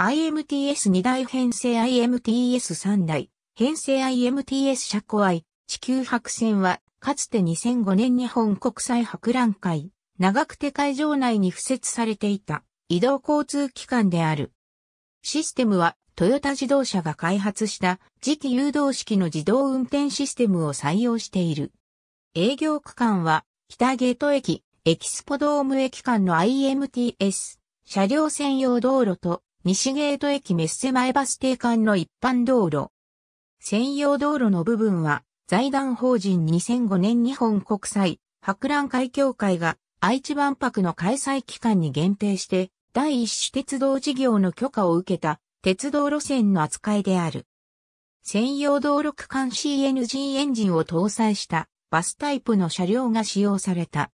IMTS2 台編成 IMTS3 台、編成 IMTS 車庫愛、地球白線は、かつて2005年日本国際博覧会、長久手会場内に付設されていた移動交通機関である。システムはトヨタ自動車が開発した磁気誘導式の自動運転システムを採用している。営業区間は北ゲート駅、エキスポドーム駅間の IMTS、車両専用道路と西ゲート駅メッセ前バス停間の一般道路。専用道路の部分は財団法人2005年日本国際博覧会協会が愛知万博の開催期間に限定して第一種鉄道事業の許可を受けた鉄道路線の扱いである。専用道路区間 CNG エンジンを搭載したバスタイプの車両が使用された。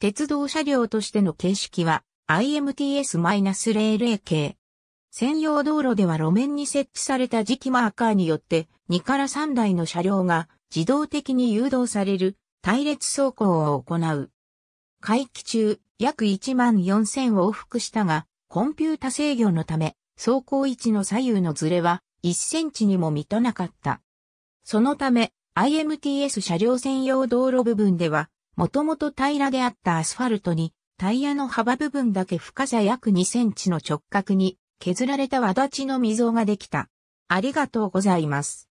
鉄道車両としての形式は IMTS-00 系。専用道路では路面に設置された磁気マーカーによって2から3台の車両が自動的に誘導される隊列走行を行う。会期中約1万4000往復したが、コンピュータ制御のため走行位置の左右のズレは1センチにも満たなかった。そのため IMTS 車両専用道路部分では、もともと平らであったアスファルトにタイヤの幅部分だけ深さ約2センチの直角に削られた輪立ちの溝ができた。ありがとうございます。